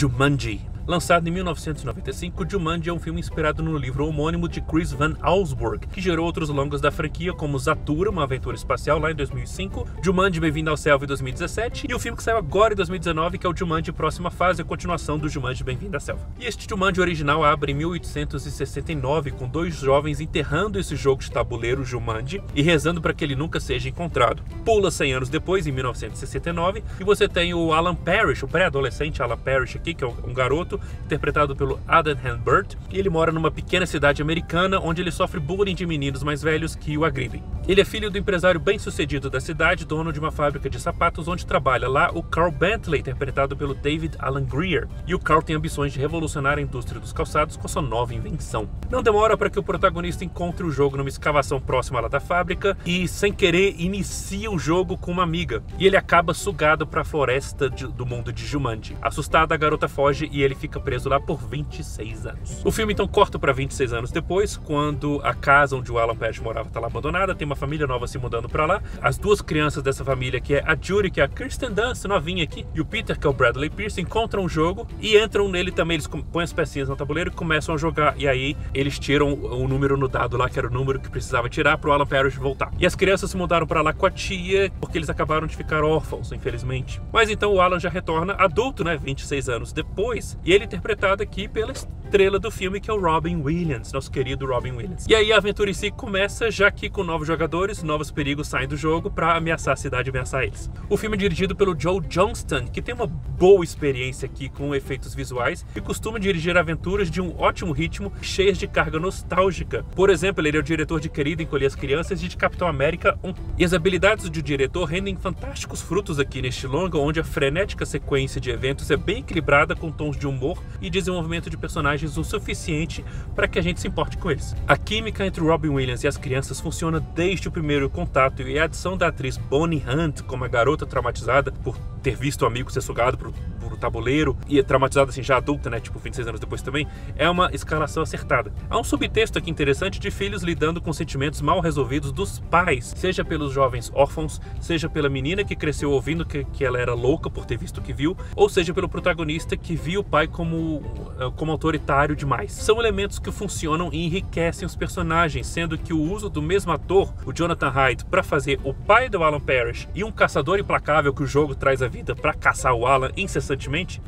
Jumanji. Lançado em 1995, Jumanji é um filme inspirado no livro homônimo de Chris Van Allsburg, que gerou outros longas da franquia, como Zatura, uma aventura espacial, lá em 2005, Jumanji Bem-vindo ao Selva, em 2017, e o filme que saiu agora em 2019, que é o Jumanji Próxima Fase, a continuação do Jumanji Bem-vindo à Selva. E este Jumanji original abre em 1869, com dois jovens enterrando esse jogo de tabuleiro Jumanji e rezando para que ele nunca seja encontrado. Pula 100 anos depois, em 1969, e você tem o Alan Parrish, o pré-adolescente Alan Parrish aqui, que é um garoto interpretado pelo Adam Hanbert, e ele mora numa pequena cidade americana onde ele sofre bullying de meninos mais velhos que o agridem. Ele é filho do empresário bem-sucedido da cidade, dono de uma fábrica de sapatos onde trabalha lá o Carl Bentley, interpretado pelo David Alan Greer. E o Carl tem ambições de revolucionar a indústria dos calçados com sua nova invenção. Não demora para que o protagonista encontre o jogo numa escavação próxima lá da fábrica e, sem querer, inicia o jogo com uma amiga. E ele acaba sugado para a floresta de, do mundo de Jumanji. Assustada, a garota foge e ele fica preso lá por 26 anos. O filme então corta para 26 anos depois, quando a casa onde o Alan Patch morava está lá abandonada, tem uma família nova se mudando para lá. As duas crianças dessa família, que é a Judy, que é a Kirsten Dunst, novinha aqui, e o Peter, que é o Bradley Pierce, encontram o jogo e entram nele também. Eles põem as pecinhas no tabuleiro e começam a jogar. E aí eles tiram o número no dado lá, que era o número que precisava tirar para o Alan Parrish voltar. E as crianças se mudaram para lá com a tia, porque eles acabaram de ficar órfãos, infelizmente. Mas então o Alan já retorna adulto, né, 26 anos depois, e ele interpretado aqui pela estrela do filme, que é o Robin Williams, nosso querido Robin Williams. E aí a aventura em si começa já que com novos jogadores, novos perigos saem do jogo para ameaçar a cidade e ameaçar eles. O filme é dirigido pelo Joe Johnston, que tem uma boa experiência aqui com efeitos visuais e costuma dirigir aventuras de um ótimo ritmo, cheias de carga nostálgica. Por exemplo, ele é o diretor de Querido Encolher as Crianças e de Capitão América 1. E as habilidades do diretor rendem fantásticos frutos aqui neste longa, onde a frenética sequência de eventos é bem equilibrada com tons de humor e desenvolvimento de personagens o suficiente para que a gente se importe com eles. A química entre Robin Williams e as crianças funciona desde o primeiro contato e a adição da atriz Bonnie Hunt como a garota traumatizada por ter visto o amigo ser sugado por, um tabuleiro e é traumatizada assim já adulta, né, tipo 26 anos depois também, é uma escalação acertada. Há um subtexto aqui interessante de filhos lidando com sentimentos mal resolvidos dos pais, seja pelos jovens órfãos, seja pela menina que cresceu ouvindo que, que ela era louca por ter visto o que viu, ou seja pelo protagonista que viu o pai como, eh, como autoritário demais. São elementos que funcionam e enriquecem os personagens, sendo que o uso do mesmo ator, o Jonathan Hyde, para fazer o pai do Alan Parrish e um caçador implacável que o jogo traz à vida para caçar o Alan incessantemente,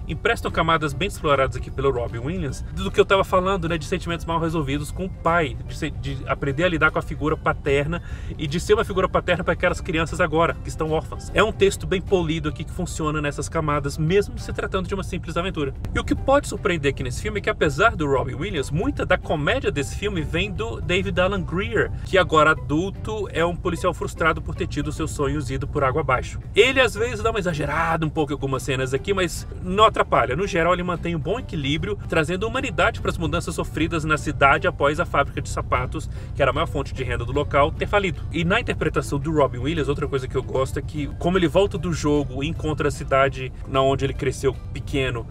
emprestam camadas bem exploradas aqui pelo Robin Williams do que eu estava falando, né, de sentimentos mal resolvidos com o pai, de, ser, de aprender a lidar com a figura paterna e de ser uma figura paterna para aquelas crianças agora que estão órfãs. É um texto bem polido aqui que funciona nessas camadas, mesmo se tratando de uma simples aventura. E o que pode surpreender aqui nesse filme é que apesar do Robin Williams, muita da comédia desse filme vem do David Alan Greer, que agora adulto é um policial frustrado por ter tido seus sonhos ido por água abaixo. Ele às vezes dá uma exagerada um pouco em algumas cenas aqui, mas não atrapalha. No geral, ele mantém um bom equilíbrio, trazendo humanidade para as mudanças sofridas na cidade após a fábrica de sapatos, que era a maior fonte de renda do local, ter falido. E na interpretação do Robin Williams, outra coisa que eu gosto é que, como ele volta do jogo e encontra a cidade na onde ele cresceu pequeno,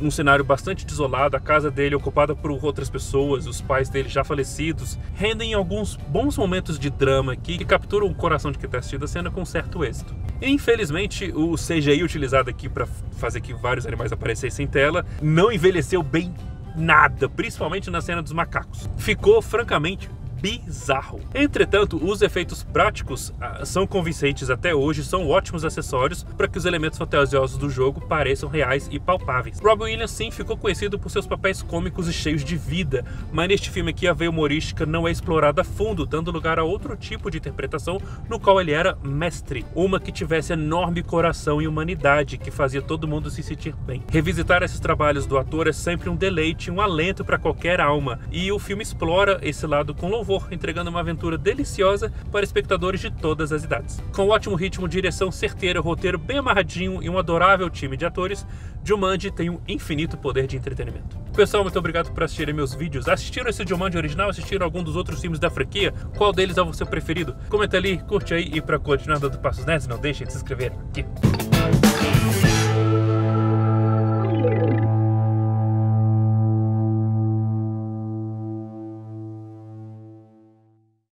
num cenário bastante desolado, a casa dele ocupada por outras pessoas, os pais dele já falecidos, rendem alguns bons momentos de drama aqui que capturam o coração de quem está assistindo a cena com certo êxito. Infelizmente, o CGI utilizado aqui para fazer que vários animais aparecessem em tela não envelheceu bem nada, principalmente na cena dos macacos. Ficou francamente bizarro. Entretanto, os efeitos práticos ah, são convincentes até hoje, são ótimos acessórios para que os elementos fantasiosos do jogo pareçam reais e palpáveis. Robin Williams sim ficou conhecido por seus papéis cômicos e cheios de vida, mas neste filme aqui a veia humorística não é explorada a fundo, dando lugar a outro tipo de interpretação no qual ele era mestre, uma que tivesse enorme coração e humanidade, que fazia todo mundo se sentir bem. Revisitar esses trabalhos do ator é sempre um deleite, um alento para qualquer alma, e o filme explora esse lado com louvor entregando uma aventura deliciosa para espectadores de todas as idades. Com ótimo ritmo, direção certeira, roteiro bem amarradinho e um adorável time de atores, Jumanji tem um infinito poder de entretenimento. Pessoal, muito obrigado por assistirem meus vídeos. Assistiram esse Jumanji original? Assistiram algum dos outros filmes da franquia? Qual deles é o seu preferido? Comenta ali, curte aí e para continuar dando passos netos, não deixem de se inscrever aqui.